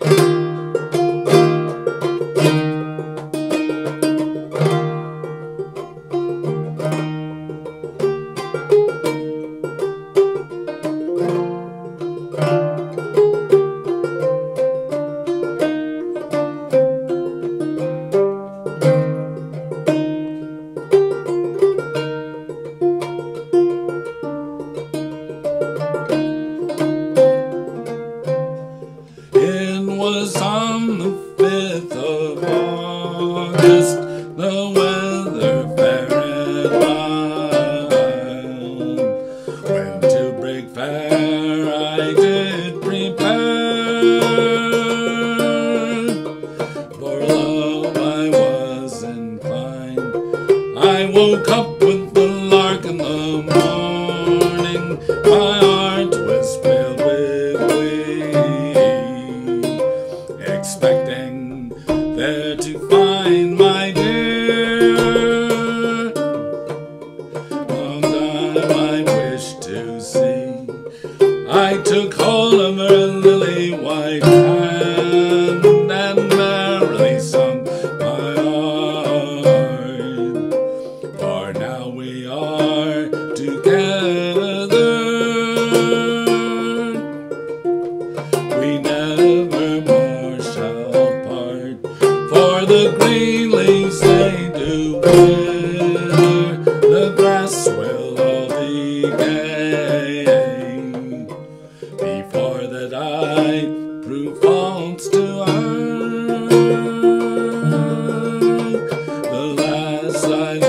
It August, the weather fair and mild. When to Brigg Fair I did prepare, for love I was inclined. I woke up with there to find my dear. Long time I wished to see. I took hold of her lily white hand and merrily sung my heart. For now we are together. the green leaves they do wear, the grass will all decay. Before that I prove false to earth, the last I